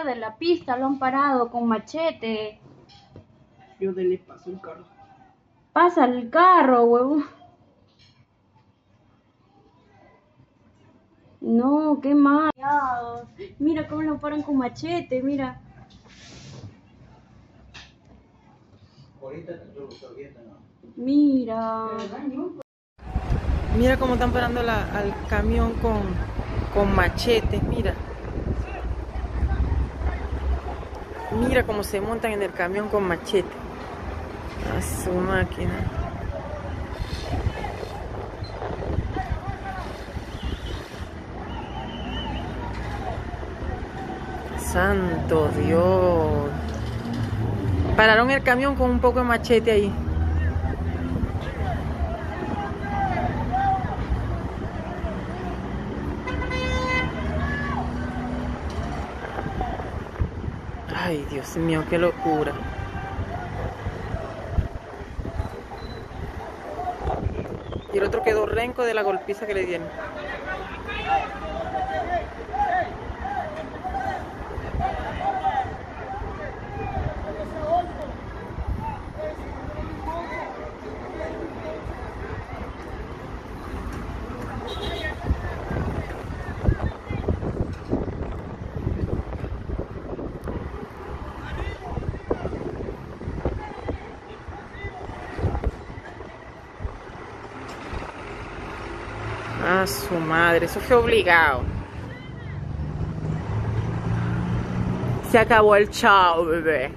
medio de la pista lo han parado con machete. Yo le paso el carro. Pasa el carro, huevón. No, qué mal. Mira cómo lo paran con machete, mira. Mira. Mira cómo están parando la, al camión con, con machetes, mira. Mira cómo se montan en el camión con machete. A su máquina. Santo Dios. Pararon el camión con un poco de machete ahí. Ay, Dios mío, qué locura. Y el otro quedó renco de la golpiza que le dieron. A su madre, eso fue obligado. Se acabó el chao, bebé.